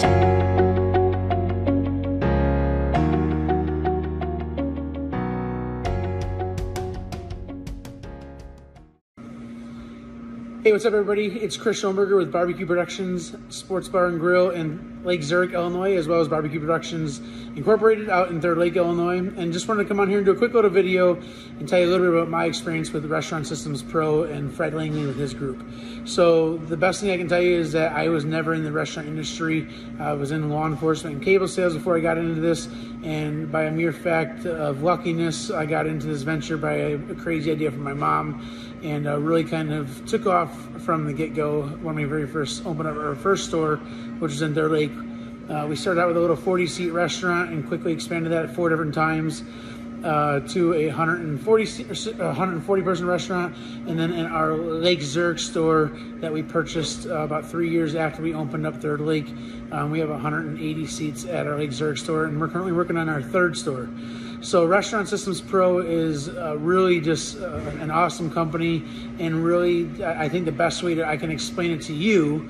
Hey, what's up, everybody? It's Chris Schoenberger with Barbecue Productions Sports Bar and Grill in Lake Zurich, Illinois, as well as Barbecue Productions Incorporated out in Third Lake, Illinois. And just wanted to come on here and do a quick little video and tell you a little bit about my experience with Restaurant Systems Pro and Fred Langley with his group. So, the best thing I can tell you is that I was never in the restaurant industry. I was in law enforcement and cable sales before I got into this. And by a mere fact of luckiness, I got into this venture by a, crazy idea from my mom and uh, really kind of took off from the get go when we very first opened up our first store, which was in Third Lake. Uh, we started out with a little 40 seat restaurant and quickly expanded that four different times uh, to a 140 140 person restaurant, and then in our Lake Zurich store that we purchased uh, about three years after we opened up Third Lake, um, we have 180 seats at our Lake Zurich store, and we're currently working on our third store. So Restaurant Systems Pro is uh, really just uh, an awesome company, and really, I think the best way to I can explain it to you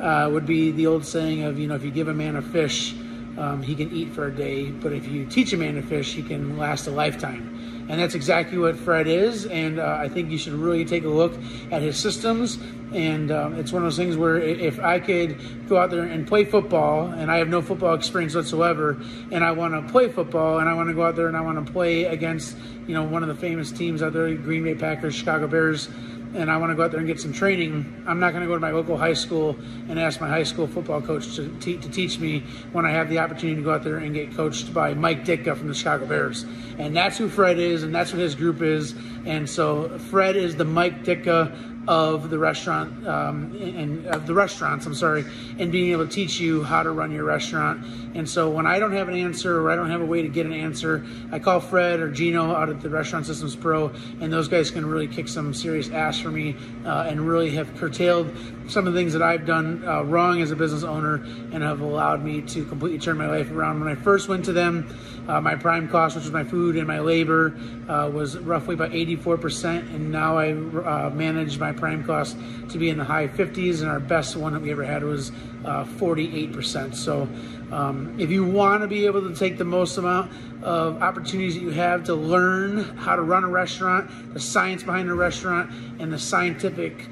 uh, would be the old saying of you know if you give a man a fish, um, he can eat for a day, but if you teach a man to fish, he can last a lifetime. And that's exactly what Fred is. And uh, I think you should really take a look at his systems. And um, it's one of those things where if I could go out there and play football, and I have no football experience whatsoever, and I want to play football, and I want to go out there and I want to play against, you know, one of the famous teams out there, Green Bay Packers, Chicago Bears, and I want to go out there and get some training, I'm not going to go to my local high school and ask my high school football coach to, te- to teach me when I have the opportunity to go out there and get coached by Mike Ditka from the Chicago Bears. And that's who Fred is, and that's what his group is. And so Fred is the Mike Ditka of the restaurant um, and of the restaurants. I'm sorry, and being able to teach you how to run your restaurant. And so when I don't have an answer or I don't have a way to get an answer, I call Fred or Gino out at the Restaurant Systems Pro, and those guys can really kick some serious ass for me uh, and really have curtailed some of the things that I've done uh, wrong as a business owner and have allowed me to completely turn my life around. When I first went to them, uh, my prime cost, which was my food and my labor, uh, was roughly about 84%, and now I uh, manage my prime cost to be in the high 50s, and our best one that we ever had was 48%. Uh, so, um, if you want to be able to take the most amount of opportunities that you have to learn how to run a restaurant, the science behind a restaurant, and the scientific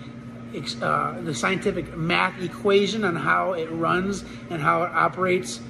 uh, the scientific math equation on how it runs and how it operates,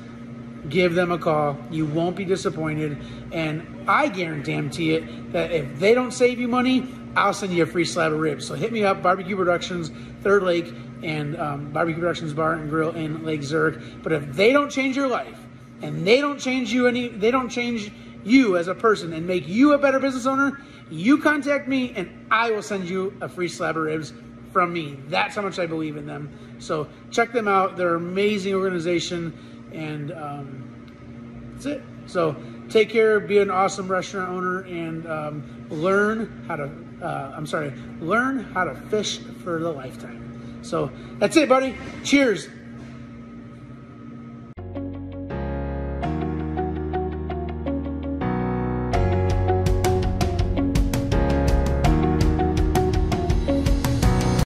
give them a call. You won't be disappointed. And I guarantee it that if they don't save you money, I'll send you a free slab of ribs. So hit me up, Barbecue Productions, Third Lake, and um, Barbecue Productions Bar and Grill in Lake Zurich. But if they don't change your life and they don't change you any, they don't change you as a person and make you a better business owner, you contact me and I will send you a free slab of ribs from me. That's how much I believe in them. So check them out. They're an amazing organization, and um, that's it. So take care, be an awesome restaurant owner, and um, learn how to. Uh, I'm sorry, learn how to fish for the lifetime. So that's it, buddy. Cheers.